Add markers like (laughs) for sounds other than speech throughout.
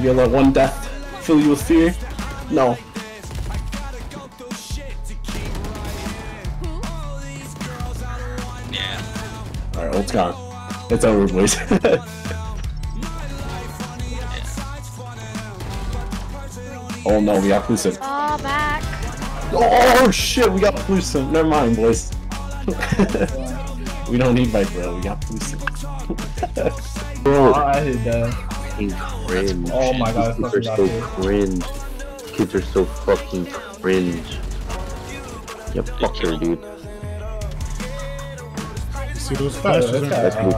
You let one death fill you with fear? No. Alright, ult's gone. It's over, boys. (laughs) oh no, we got Plusin. Oh, back. Oh shit, we got Plusin. Never mind, boys. (laughs) we don't need Viper, we got Plusin. (laughs) Bro, I hate that. fucking cringe. Oh my god, Kids are so got cringe. Kids are so fucking cringe. Yeah, fuck her, dude. See those Oh, flashes? this huh? guy, uh, me.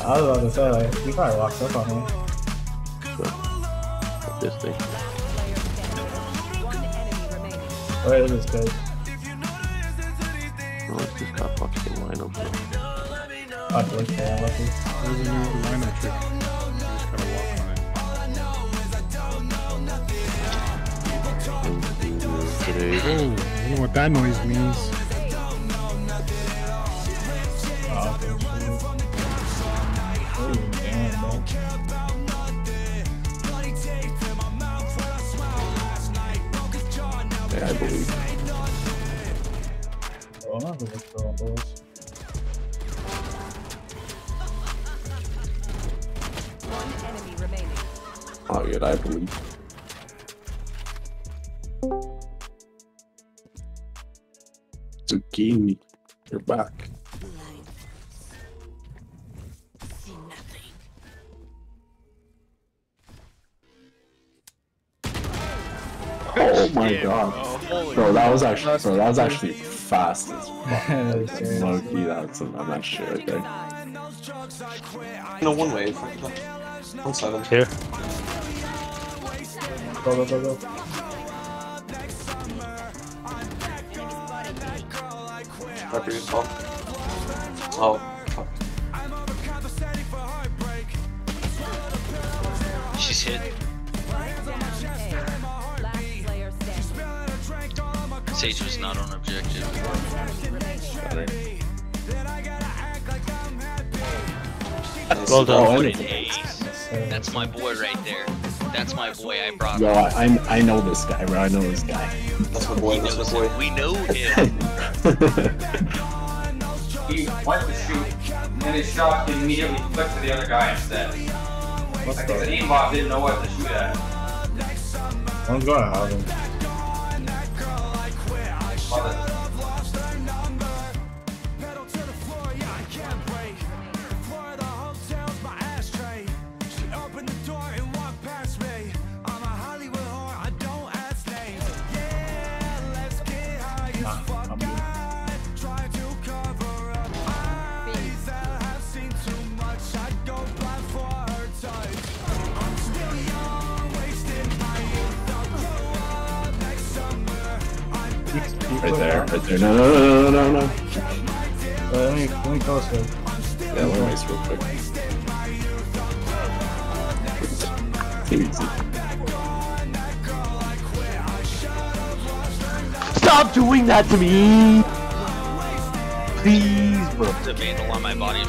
I was about to say, like, he probably walked up on me. Fuck this thing. Wait, it is good. No, it's just got fucking lineup. bro. I feel like I'm lucky. There's a new lineup trick. You just gotta walk on it. Oh, I don't know what that noise means. Believe. Oh, I'm gonna throw on those. One enemy remaining. Oh yeah, I believe. Zucchini, you're back. Oh my god. Bro, that was actually bro, that was actually fast as (laughs) fuck. Low key, that's some I'm not sure right there. No, one wave. One seven. Here. Go, go, go, go. After you fall. Oh, fuck. She's hit. Standing. Sage was not on objective. Well What an ace. That's my boy right there. That's my boy I brought. Yo, I, I I know this guy, bro. I know this guy. That's my boy, that's my boy. We know (laughs) him. (laughs) He went to shoot, and his shot immediately flipped to the other guy instead. What's Like his that? aimbot didn't know what to shoot at. I'm gonna have him. Right there, right there. No, no, no, no, no, no. Wait, uh, let me, let me close it. Yeah, let me race real quick. Easy. Stop doing that to me! Please, bro. The vandal on my body.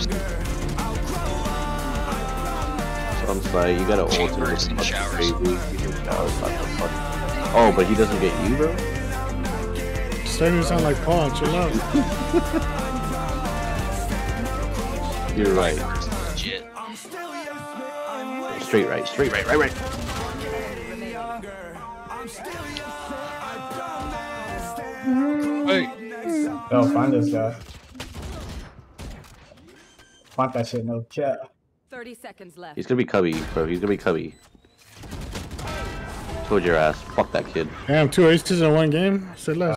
So I'm sorry, you gotta ult him Chambers and fucking showers. crazy. You can showers, what the fuck? Oh, but he doesn't get you, bro? Starting to sound like Paul. Chill out. You're right. Legit. Straight right, straight right, right, right. Hey, Yo, find this guy. Find that shit, no cap. 30 seconds left. He's gonna be cubby, bro. He's gonna be cubby. Told your ass. Fuck that kid. damn, two aces in one game. Said less.